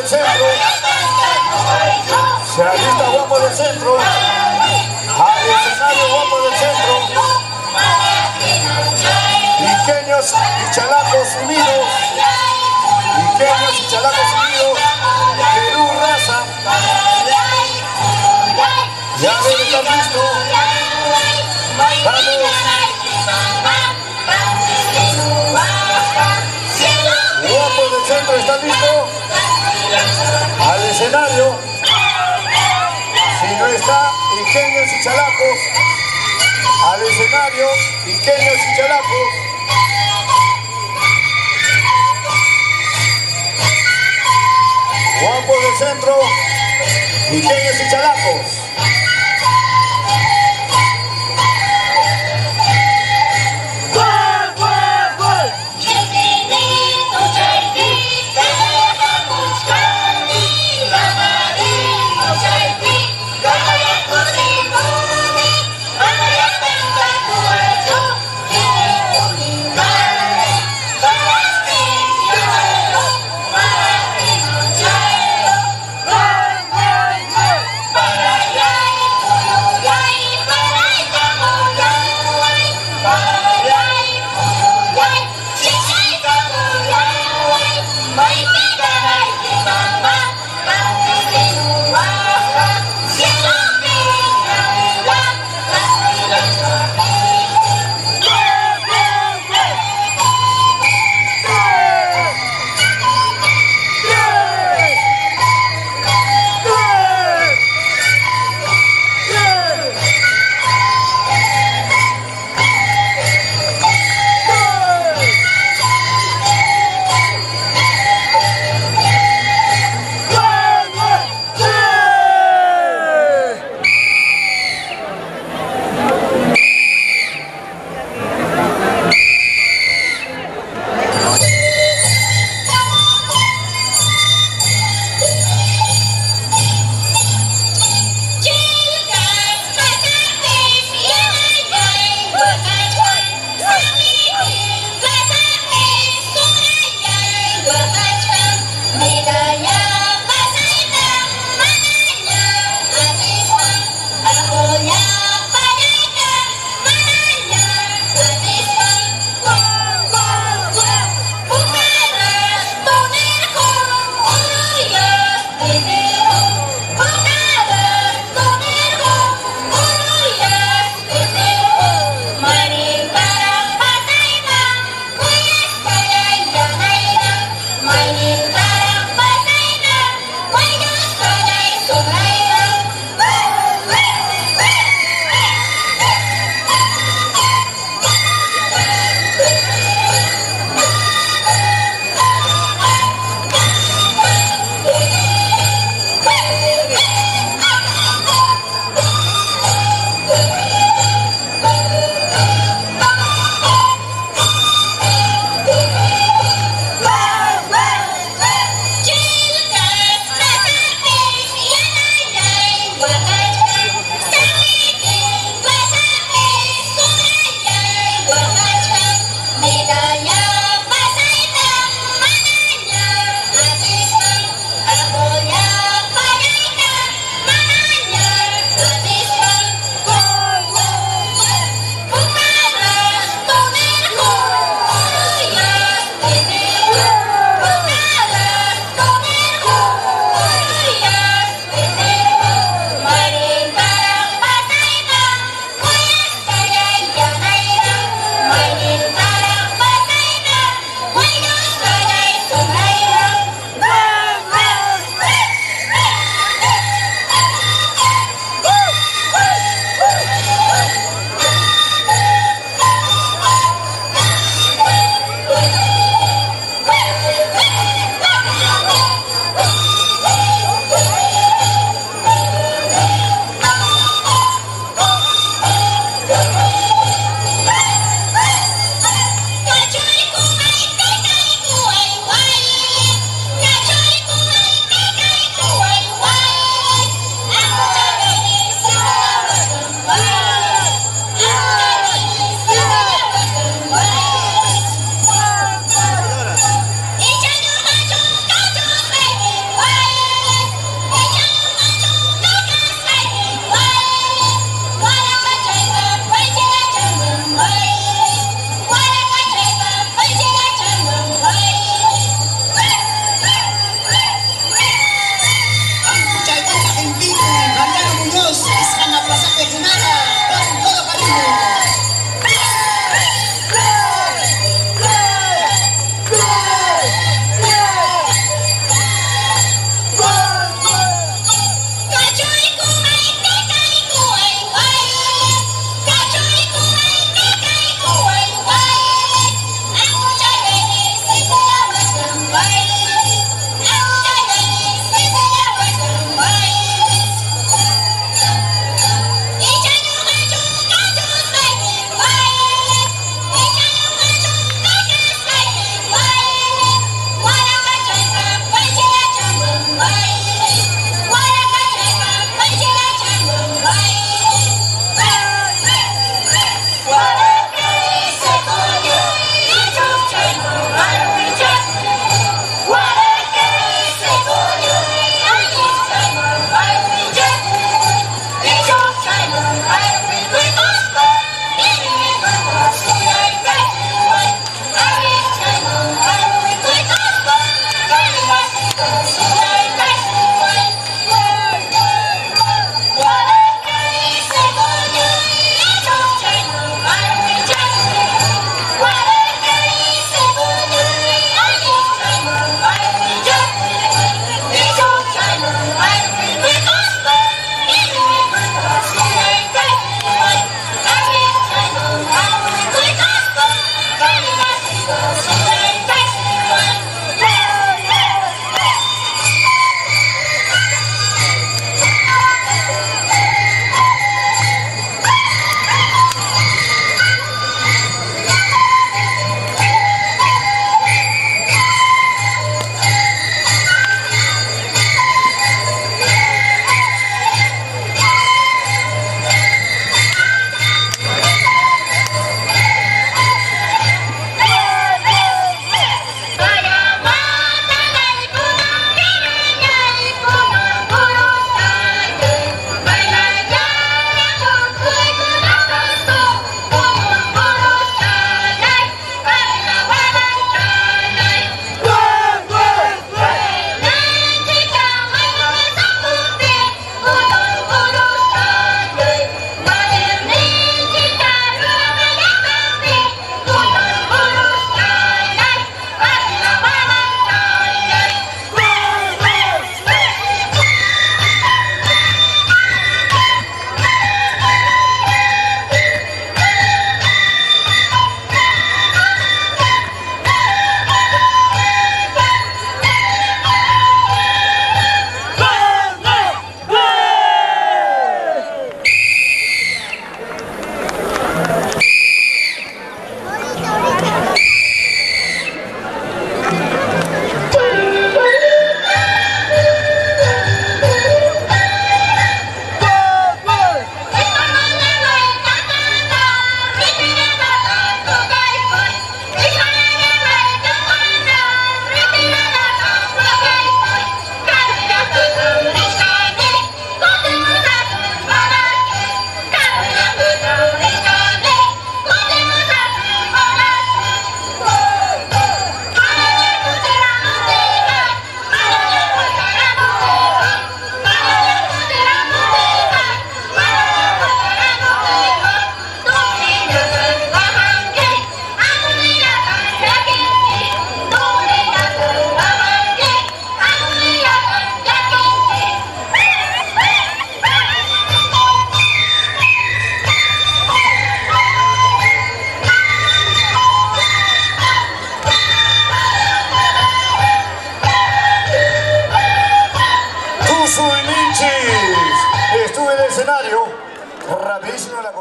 del centro. Se alista guapo del centro. Al escenario guapo del centro. Iqueños y chalacos unidos. Iqueños y chalacos unidos. Escenario. Si no está, Iqueños y Chalacos. Al escenario, Iqueños y Chalacos. Guapo del centro, Iqueños y Chalacos.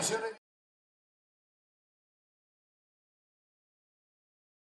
Comisión.